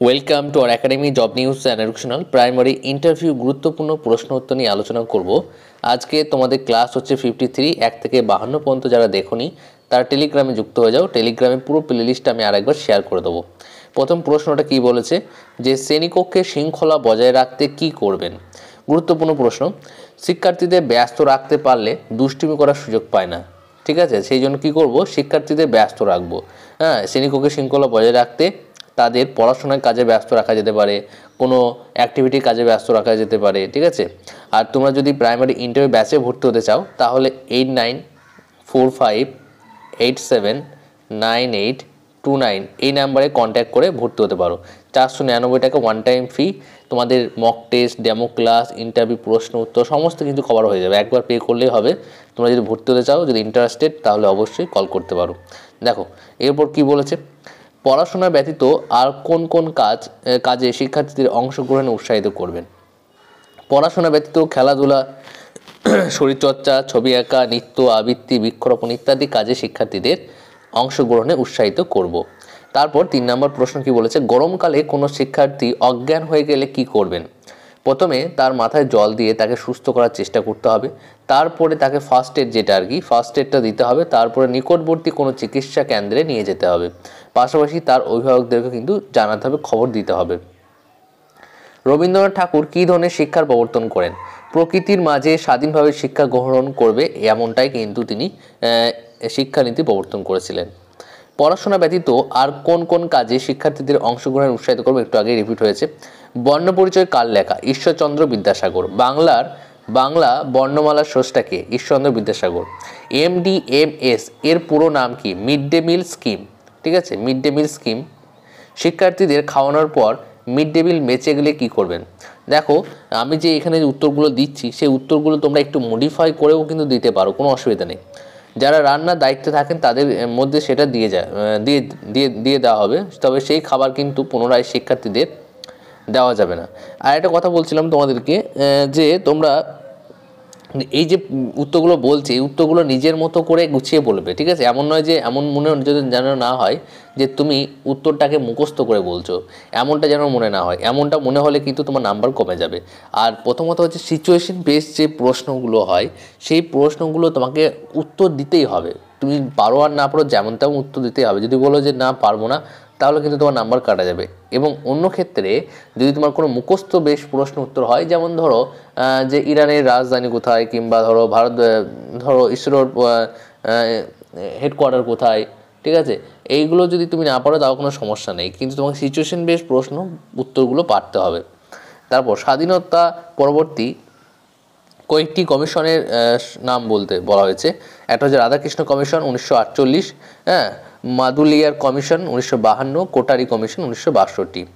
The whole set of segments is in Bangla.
Welcome to R Academy job news and educational primary interview গুরুত্বপূর্ণ প্রশ্ন উত্তর নিয়ে আলোচনা করব। আজকে তোমাদের ক্লাস হচ্ছে ফিফটি থ্রি এক থেকে বাহান্ন পর্যন্ত যারা দেখোনি, তারা টেলিগ্রামে যুক্ত হয়ে যাও। টেলিগ্রামে পুরো প্লে লিস্টটা আমি আরেকবার শেয়ার করে দেবো। প্রথম প্রশ্নটা কি বলেছে? যে শ্রেণীকক্ষে শৃঙ্খলা বজায় রাখতে কি করবেন? গুরুত্বপূর্ণ প্রশ্ন। শিক্ষার্থীদের ব্যস্ত রাখতে পারলে দুষ্টুমি করার সুযোগ পায় না। ঠিক আছে? সেই জন্য কী করব? শিক্ষার্থীদের ব্যস্ত রাখব। হ্যাঁ শ্রেণীকক্ষে শৃঙ্খলা বজায় রাখতে তাদের পড়াশোনার কাজে ব্যস্ত রাখা যেতে পারে, কোনো অ্যাক্টিভিটি কাজে ব্যস্ত রাখা যেতে পারে, ঠিক আছে? আর তোমরা যদি প্রাইমারি ইন্টারভিউ ব্যাচে ভর্তি হতে চাও, তাহলে eight nine four five eight seven nine eight two nine এই নাম্বারে কন্ট্যাক্ট করে ভর্তি হতে পারো। চারশো নিরানব্বই টাকা ওয়ান টাইম ফি তোমাদের mock test demo class interview প্রশ্ন উত্তর, সমস্ত কিন্তু কভার হয়ে যাবে। একবার পে করলেই হবে। তোমরা যদি ভর্তি হতে চাও, যদি ইন্টারেস্টেড তাহলে অবশ্যই কল করতে পারো। দেখো, এরপর কি বলেছে? পড়াশোনা ব্যতীত আর কোন কোন কাজ কাজে শিক্ষার্থীদের অংশগ্রহণে উৎসাহিত করবেন? পড়াশোনা ব্যতীত খেলাধুলা, শরীরচর্চা, ছবি আঁকা, নৃত্য, আবৃত্তি, বৃক্ষরোপণ ইত্যাদি কাজে শিক্ষার্থীদের অংশগ্রহণে উৎসাহিত করব। তারপর তিন নম্বর প্রশ্ন কি বলেছে? গরমকালে কোনো শিক্ষার্থী অজ্ঞান হয়ে গেলে কি করবেন? প্রথমে তার মাথায় জল দিয়ে তাকে সুস্থ করার চেষ্টা করতে হবে। তারপরে তাকে ফার্স্ট এড যেটা আর কি ফার্স্ট এডটা দিতে হবে। তারপরে নিকটবর্তী কোনো চিকিৎসা কেন্দ্রে নিয়ে যেতে হবে। পাশাপাশি তার অভিভাবকদেরকে কিন্তু জানাতে হবে, খবর দিতে হবে। রবীন্দ্রনাথ ঠাকুর কী ধরনের শিক্ষার প্রবর্তন করেন? প্রকৃতির মাঝে স্বাধীনভাবে শিক্ষা গ্রহণ করবে এমনটাই কিন্তু তিনি শিক্ষানীতি প্রবর্তন করেছিলেন। পড়াশোনা ব্যতীত আর কোন কোন কাজে শিক্ষার্থীদের অংশগ্রহণ উৎসাহিত করবে একটু আগে রিপিট হয়েছে। বর্ণ পরিচয় কার লেখা? ঈশ্বরচন্দ্র বিদ্যাসাগর। বাংলার, বাংলা বর্ণমালার স্রষ্টাকে Ishwarchandra Vidyasagar. M D M S, এর পুরো নাম কি? Mid day meal scheme. ঠিক আছে? Mid day meal scheme. শিক্ষার্থীদের খাওয়ানোর পর মিড ডে মিল বেঁচে গেলে কী করবেন? দেখো, আমি যে এখানে উত্তরগুলো দিচ্ছি, সেই উত্তরগুলো তোমরা একটু মডিফাই করেও কিন্তু দিতে পারো, কোনো অসুবিধা নেই। যারা রান্নার দায়িত্বে থাকেন, তাদের মধ্যে সেটা দিয়ে যায় দিয়ে দিয়ে দিয়ে দেওয়া হবে। তবে সেই খাবার কিন্তু পুনরায় শিক্ষার্থীদের দেওয়া যাবে না। আর একটা কথা বলছিলাম তোমাদেরকে যে তোমরা এই যে উত্তরগুলো বলছে, এই উত্তরগুলো নিজের মতো করে গুছিয়ে বলবে, ঠিক আছে? এমন নয় যে, এমন মনে যদি যেন না হয় যে তুমি উত্তরটাকে মুখস্থ করে বলছো, এমনটা যেন মনে না হয়। এমনটা মনে হলে কিন্তু তোমার নাম্বার কমে যাবে। আর প্রথমত হচ্ছে সিচুয়েশন বেস যে প্রশ্নগুলো হয়, সেই প্রশ্নগুলো তোমাকে উত্তর দিতেই হবে। তুমি পারো আর না পারো যেমন তেমন উত্তর দিতেই হবে। যদি বলো যে, না, পারব না তাহলে কিন্তু তোমার নাম্বার কাটা যাবে। এবং অন্য ক্ষেত্রে যদি তোমার কোনো মুখস্থ বেশ প্রশ্ন উত্তর হয়, যেমন ধরো যে ইরানের রাজধানী কোথায় কিংবা ধরো, ভারত ধরো, ইসরোর হেডকোয়ার্টার কোথায়, ঠিক আছে? এইগুলো যদি তুমি না পারো, তাও কোনো সমস্যা নেই। কিন্তু তোমাকে সিচুয়েশন বেশ প্রশ্ন উত্তরগুলো পারতে হবে। তারপর স্বাধীনতা পরবর্তী কয়েকটি কমিশনের নাম বলতে বলা হয়েছে। একটা হচ্ছে রাধাকৃষ্ণ কমিশন উনিশশো আটচল্লিশ হ্যাঁ? মাদুলিয়ার কমিশন উনিশশো বাহান্ন, কোটারি কমিশন উনিশশো বাষট্টি।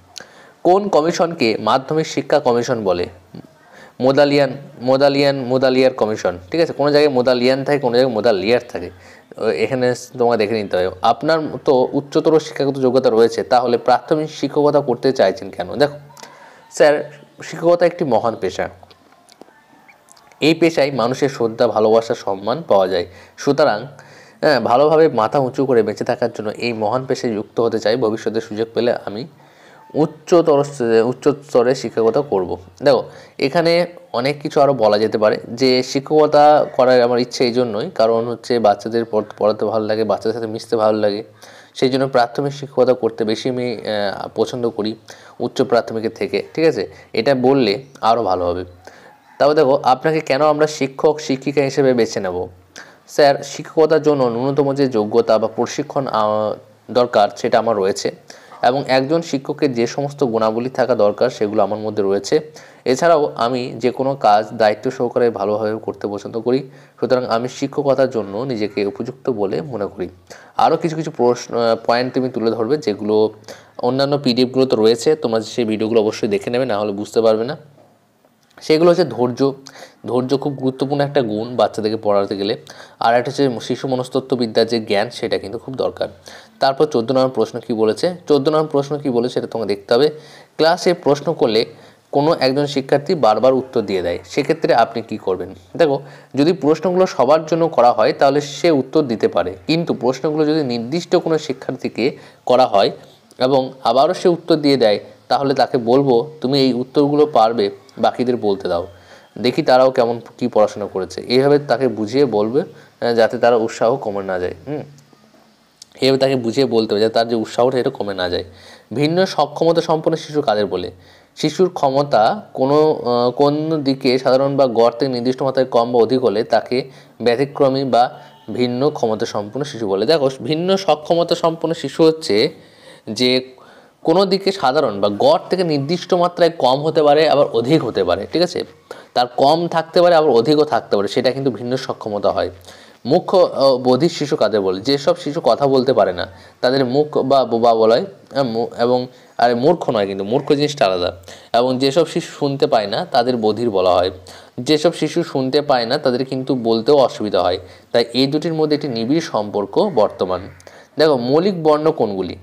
কোন কমিশনকে মাধ্যমিক শিক্ষা কমিশন বলে? মোদালিয়ান মোদালিয়ান, মোদালিয়ার কমিশন। ঠিক আছে, কোনো জায়গায় মোদালিয়ান থাকে, কোনো জায়গায় মোদালিয়ার থাকে। এখানে তোমাকে দেখে নিতে হবে। আপনার তো উচ্চতর শিক্ষাগত যোগ্যতা রয়েছে, তাহলে প্রাথমিক শিক্ষকতা করতে চাইছেন কেন? দেখো, স্যার, শিক্ষকতা একটি মহান পেশা। এই পেশায় মানুষের শ্রদ্ধা, ভালোবাসা, সম্মান পাওয়া যায়। সুতরাং হ্যাঁ ভালোভাবে মাথা উঁচু করে বেঁচে থাকার জন্য এই মহান পেশায় যুক্ত হতে চাই, ভবিষ্যতে সুযোগ পেলে আমি উচ্চতর উচ্চস্তরে শিক্ষকতা করব। দেখো, এখানে অনেক কিছু আরও বলা যেতে পারে, যে শিক্ষকতা করার আমার ইচ্ছে এই জন্যই, কারণ হচ্ছে বাচ্চাদের পড়াতে ভালো লাগে, বাচ্চাদের সাথে মিশতে ভালো লাগে, সেই জন্য প্রাথমিক শিক্ষকতা করতে বেশি আমি পছন্দ করি, উচ্চ প্রাথমিকের থেকে, ঠিক আছে? এটা বললে আরও ভালো হবে। তবে দেখো, আপনাকে কেন আমরা শিক্ষক, শিক্ষিকা হিসেবে বেছে নেব? স্যার, শিক্ষকতার জন্য ন্যূনতম যে যোগ্যতা বা প্রশিক্ষণ দরকার সেটা আমার রয়েছে এবং একজন শিক্ষকের যে সমস্ত গুণাবলী থাকা দরকার সেগুলো আমার মধ্যে রয়েছে। এছাড়াও আমি যে কোনো কাজ দায়িত্ব সহকারে ভালোভাবে করতে পছন্দ করি। সুতরাং আমি শিক্ষকতার জন্য নিজেকে উপযুক্ত বলে মনে করি। আরও কিছু কিছু প্রশ্ন পয়েন্ট তুমি তুলে ধরবে যেগুলো অন্যান্য পিডিএফগুলো তো রয়েছে। তোমরা সেই ভিডিওগুলো অবশ্যই দেখে নেবে, না হলে বুঝতে পারবে না। সেগুলো হচ্ছে ধৈর্য। ধৈর্য খুব গুরুত্বপূর্ণ একটা গুণ বাচ্চাদেরকে পড়াতে গেলে। আর একটা হচ্ছে শিশু মনস্তত্ত্ববিদ্যার যে জ্ঞান, সেটা কিন্তু খুব দরকার। তারপর চোদ্দ নম্বর প্রশ্ন কি বলেছে? চোদ্দ নম্বর প্রশ্ন কি বলেছে সেটা তোমাকে দেখতে হবে। ক্লাসে প্রশ্ন করলে কোনো একজন শিক্ষার্থী বারবার উত্তর দিয়ে দেয়। সেক্ষেত্রে আপনি কি করবেন? দেখো, যদি প্রশ্নগুলো সবার জন্য করা হয়, তাহলে সে উত্তর দিতে পারে। কিন্তু প্রশ্নগুলো যদি নির্দিষ্ট কোনো শিক্ষার্থীকে করা হয় এবং আবারও সে উত্তর দিয়ে দেয়, তাহলে তাকে বলব, তুমি এই উত্তরগুলো পারবে, বাকিদের বলতে দাও। দেখি তারাও কেমন কি পড়াশোনা করেছে। এইভাবে তাকে বুঝিয়ে বলবে যাতে তারা উৎসাহ কমে না যায়। হুম? এভাবে তাকে বুঝিয়ে বলতে হবে, যাতে তার যে উৎসাহটা এটা কমে না যায়। ভিন্ন সক্ষমতা সম্পন্ন শিশু কাদের বলে? শিশুর ক্ষমতা কোনো কোন দিকে সাধারণ বা গড় থেকে নির্দিষ্ট মাত্রায় কম বা অধিক হলে তাকে ব্যতিক্রমী বা ভিন্ন ক্ষমতা সম্পন্ন শিশু বলে। দেখো, ভিন্ন সক্ষমতা সম্পন্ন শিশু হচ্ছে যে কোনো দিকে সাধারণ বা গড় থেকে নির্দিষ্ট মাত্রায় কম হতে পারে আবার অধিক হতে পারে, ঠিক আছে? তার কম থাকতে পারে, আবার অধিকও থাকতে পারে, সেটা কিন্তু ভিন্ন সক্ষমতা হয়। মুখ্য বধির শিশু কাদের বলে? যেসব শিশু কথা বলতে পারে না, তাদের মুখ বা বোবা বলা হয় এবং, আর মূর্খ নয় কিন্তু, মূর্খ জিনিসটা আলাদা। এবং যেসব শিশু শুনতে পায় না, তাদের বধির বলা হয়। যেসব শিশু শুনতে পায় না, তাদের কিন্তু বলতেও অসুবিধা হয়। তাই এই দুটির মধ্যে একটি নিবিড় সম্পর্ক বর্তমান। দেখো, মৌলিক বর্ণ কোনগুলি?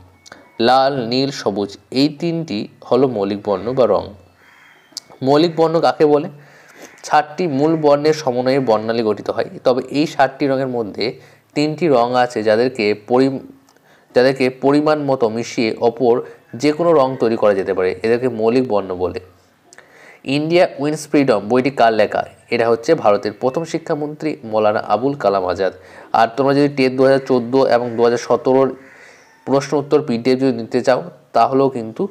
লাল, নীল, সবুজ, এই তিনটি হলো মৌলিক বর্ণ বা রং। মৌলিক বর্ণ কাকে বলে? ষাটটি মূল বর্ণের সমন্বয়ে বর্ণালী গঠিত হয়। তবে এই ষাটটি রঙের মধ্যে তিনটি রং আছে যাদেরকে পরি যাদেরকে পরিমাণ মতো মিশিয়ে অপর যে কোনো রং তৈরি করা যেতে পারে। এদেরকে মৌলিক বর্ণ বলে। ইন্ডিয়া উইন্স ফ্রিডম বইটি কার লেখা? এটা হচ্ছে ভারতের প্রথম শিক্ষামন্ত্রী মৌলানা আবুল কালাম আজাদ। আর তোমরা যদি টেট দু হাজার চোদ্দ এবং দু হাজার সতেরোর প্রশ্ন উত্তর পিডিএফ যদি নিতে চাও, তাহলেও কিন্তু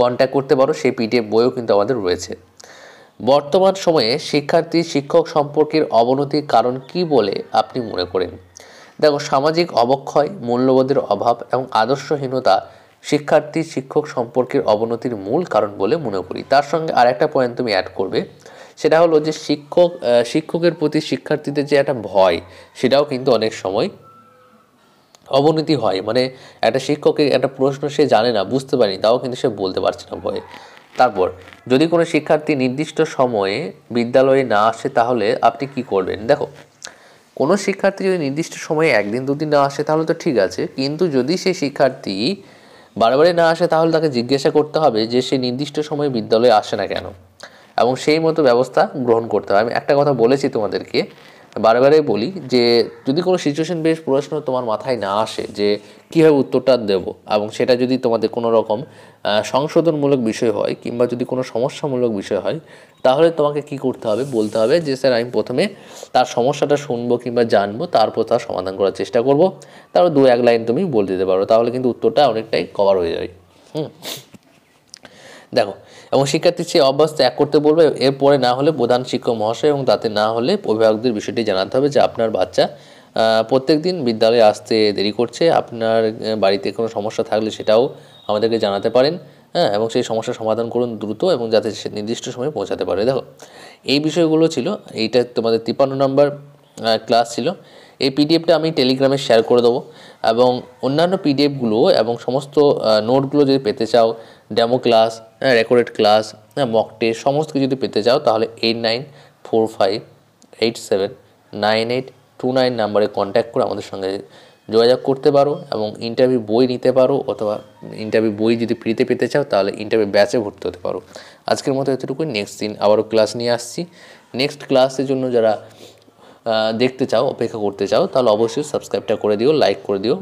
কন্ট্যাক্ট করতে পারো। সেই পিডিএফ বইও কিন্তু আমাদের রয়েছে। বর্তমান সময়ে শিক্ষার্থী শিক্ষক সম্পর্কের অবনতির কারণ কি বলে আপনি মনে করেন? দেখো, সামাজিক অবক্ষয়, মূল্যবোধের অভাব এবং আদর্শহীনতা শিক্ষার্থী শিক্ষক সম্পর্কের অবনতির মূল কারণ বলে মনে করি। তার সঙ্গে আরেকটা পয়েন্ট তুমি অ্যাড করবে, সেটা হলো যে শিক্ষক শিক্ষকের প্রতি শিক্ষার্থীদের যে একটা ভয়, সেটাও কিন্তু অনেক সময় অবনতি হয়। মানে একটা শিক্ষকের একটা প্রশ্ন সে জানে না, বুঝতে পারেনি, তাও কিন্তু সে বলতে পারছে না ভয়ে। তারপর, যদি কোনো শিক্ষার্থী নির্দিষ্ট সময়ে বিদ্যালয়ে না আসে, তাহলে আপনি কি করবেন? দেখো, কোনো শিক্ষার্থী যদি নির্দিষ্ট সময়ে একদিন, দুদিন না আসে, তাহলে তো ঠিক আছে। কিন্তু যদি সেই শিক্ষার্থী বারবারই না আসে, তাহলে তাকে জিজ্ঞাসা করতে হবে যে সে নির্দিষ্ট সময়ে বিদ্যালয়ে আসে না কেন? এবং সেই মতো ব্যবস্থা গ্রহণ করতে হবে। আমি একটা কথা বলেছি তোমাদেরকে বারবারই বলি যে যদি কোনো সিচুয়েশন বেশ প্রশ্ন তোমার মাথায় না আসে যে কীভাবে উত্তরটা দেব এবং সেটা যদি তোমাদের কোনো রকম সংশোধনমূলক বিষয় হয় কিংবা যদি কোনো সমস্যামূলক বিষয় হয়, তাহলে তোমাকে কি করতে হবে? বলতে হবে যে, স্যার, আমি প্রথমে তার সমস্যাটা শুনব কিংবা জানব, তারপর তার সমাধান করার চেষ্টা করব। তারপর দু এক লাইন তুমি বলে দিতে পারো, তাহলে কিন্তু উত্তরটা অনেকটাই কভার হয়ে যাবে। হুম। দেখো এবং শিক্ষার্থী সেই অভ্যাস ত্যাগ করতে বলবে, এরপরে না হলে প্রধান শিক্ষক মহাশয় এবং তাতে না হলে অভিভাবকদের বিষয়টি জানাতে হবে যে আপনার বাচ্চা প্রত্যেক দিন বিদ্যালয়ে আসতে দেরি করছে, আপনার বাড়িতে কোনো সমস্যা থাকলে সেটাও আমাদেরকে জানাতে পারেন হ্যাঁ এবং সেই সমস্যার সমাধান করুন দ্রুত এবং যাতে সে নির্দিষ্ট সময়ে পৌঁছাতে পারে। দেখো, এই বিষয়গুলো ছিল, এইটা তোমাদের তিপ্পান্ন নম্বর ক্লাস ছিল। এই পিডিএফটা আমি টেলিগ্রামে শেয়ার করে দেবো। এবং অন্যান্য পিডিএফগুলো এবং সমস্ত নোটগুলো যদি পেতে চাও demo class recorded class mock test সমস্ত কিছু যদি পেতে চাও, তাহলে eight nine four five eight seven nine eight two nine নাম্বারে কন্ট্যাক্ট করে আমাদের সঙ্গে যোগাযোগ করতে পারো এবং ইন্টারভিউ বই নিতে পারো অথবা ইন্টারভিউ বই যদি ফ্রিতে পেতে চাও, তাহলে ইন্টারভিউ ব্যাচে ভর্তি হতে পারো। আজকের মতো এতটুকুই। নেক্সট দিন আবারও ক্লাস নিয়ে আসছি। নেক্সট ক্লাসের জন্য যারা দেখতে চাও অপেক্ষা করতে চাও তাহলে অবশ্যই সাবস্ক্রাইবটা করে দিও লাইক করে দিও।